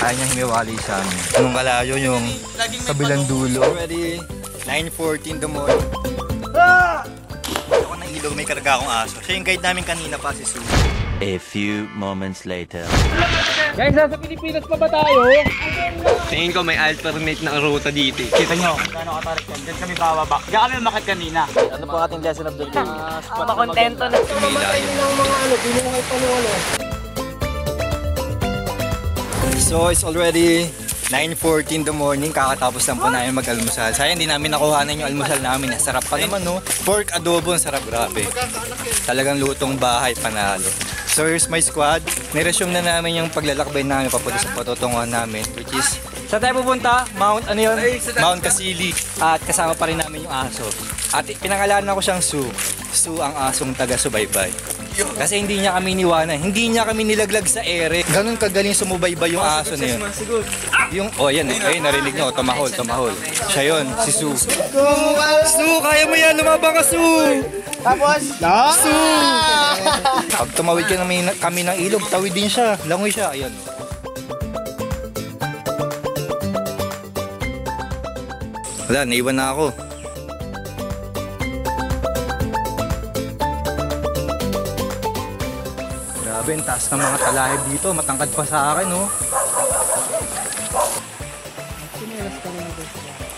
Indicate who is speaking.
Speaker 1: Kaya niya himiwali sa amin. Anong kalayo yung kabilang dulo. Already 9.14 the morning. Ako ng ilog, may karga akong aso. Siya yung guide namin kanina pa si Sue.
Speaker 2: A few moments later.
Speaker 3: Guys, nasa Pilipinas pa ba tayo?
Speaker 4: Tingin ko may alternate na ruta dito.
Speaker 3: Kita nyo, gano'ng katarik yan. Diyan kami bababa. Diyan kami umakit kanina. Ano po ating lesson of the day? Uh, Makontento na.
Speaker 1: So it's already 9.14 the morning, kakatapos lang po namin mag-almusal. Sayang hindi namin nakuhanan yung almusal namin. Sarap pa naman no. Pork adobo, ang sarap grabe. Talagang lutong bahay, panalo. So here's my squad. Niresume na namin yung paglalakbay namin papunta sa patutunguhan namin, which is Saan tayo pupunta? Mount, ano yun? Mount Kasili. At kasama pa rin namin yung aso. At pinangalanan ko siyang Sue. Sue ang asong taga-subaybay. Kasi hindi niya kami niwanan. Hindi niya kami nilaglag sa ere. Ganun kagaling sumubaybay yung aso na yun. Yung, oh yan, eh, narinig niyo, tumahol, tumahol. Siya yun, si Sue. Sue, kaya mo yan, lumabang ka, Sue! Tapos? Sue! Pag tumawid ka namin, kami ng ilog, tawid din siya. Langoy siya. Ayan. Wala, naiwan na ako. Grabe, ang taas ng mga talahib dito. Matangkad pa sa akin, no? Sinilas ka na